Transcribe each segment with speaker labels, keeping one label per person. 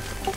Speaker 1: Thank you.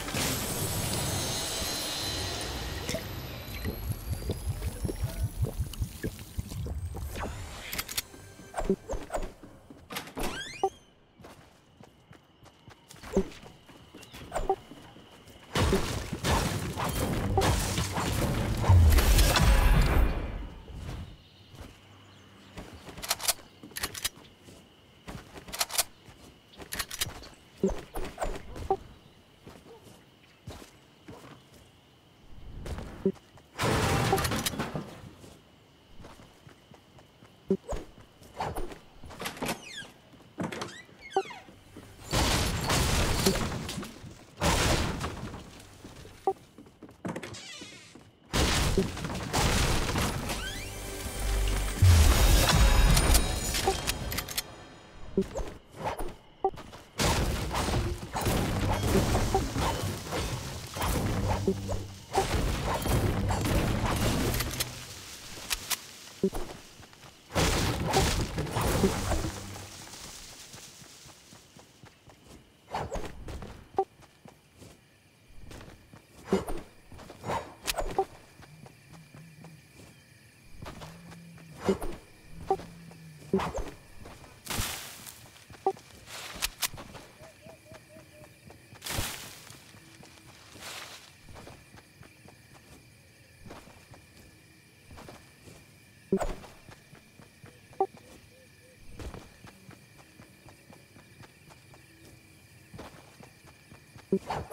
Speaker 1: Thank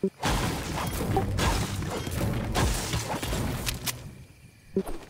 Speaker 1: Thank you.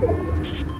Speaker 1: Thank you.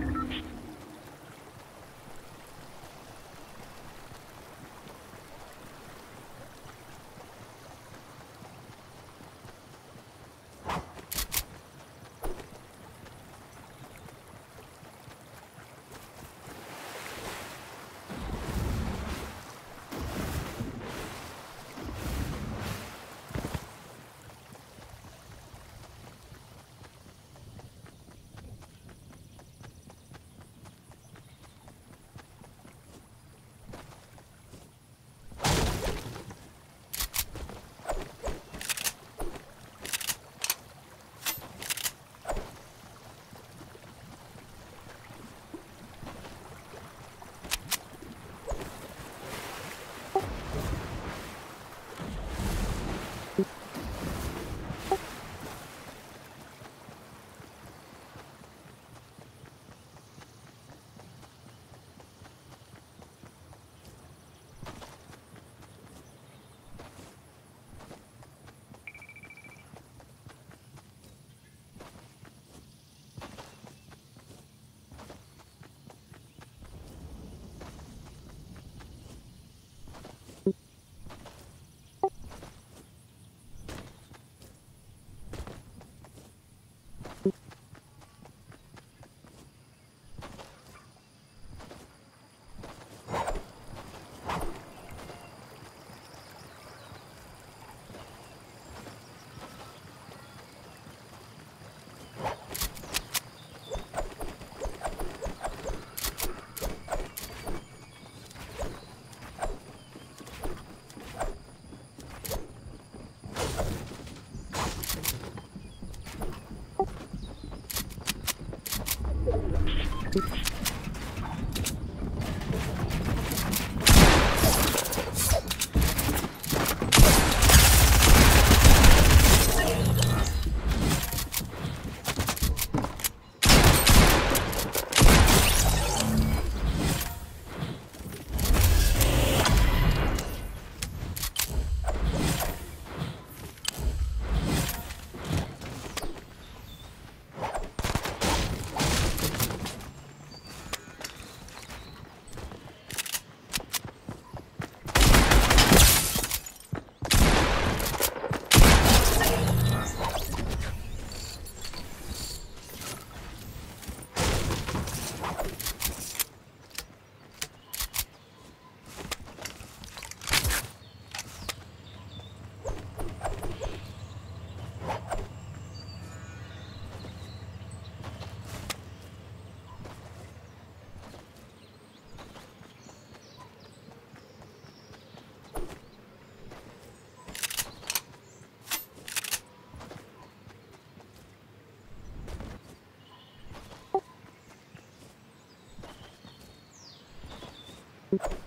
Speaker 1: you